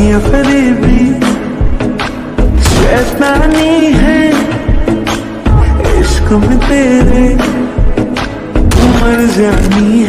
ये फरेबी शैतानी है इश्क में तेरे उमर जानी